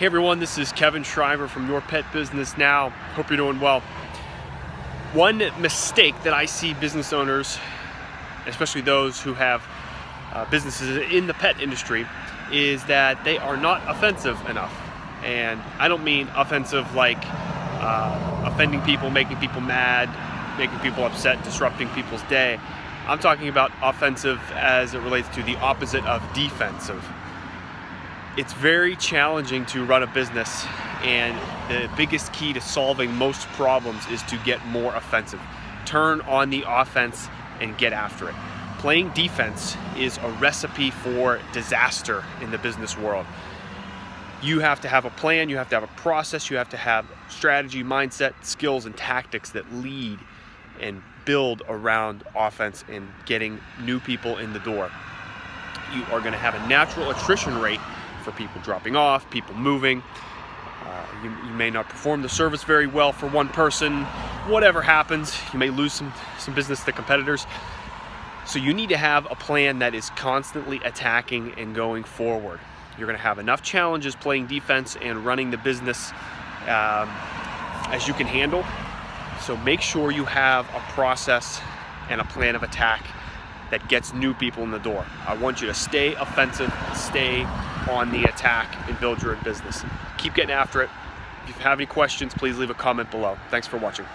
Hey everyone, this is Kevin Schriver from Your Pet Business Now. Hope you're doing well. One mistake that I see business owners, especially those who have uh, businesses in the pet industry, is that they are not offensive enough. And I don't mean offensive like uh, offending people, making people mad, making people upset, disrupting people's day. I'm talking about offensive as it relates to the opposite of defensive it's very challenging to run a business and the biggest key to solving most problems is to get more offensive. Turn on the offense and get after it. Playing defense is a recipe for disaster in the business world. You have to have a plan, you have to have a process, you have to have strategy, mindset, skills, and tactics that lead and build around offense and getting new people in the door. You are going to have a natural attrition rate for people dropping off, people moving. Uh, you, you, may not perform the service very well for one person. Whatever happens, you may lose some, some business to competitors. So you need to have a plan that is constantly attacking and going forward. You're going to have enough challenges playing defense and running the business um, as you can handle. So make sure you have a process and a plan of attack that gets new people in the door. I want you to stay offensive, stay on the attack, and build your business. Keep getting after it. If you have any questions, please leave a comment below. Thanks for watching.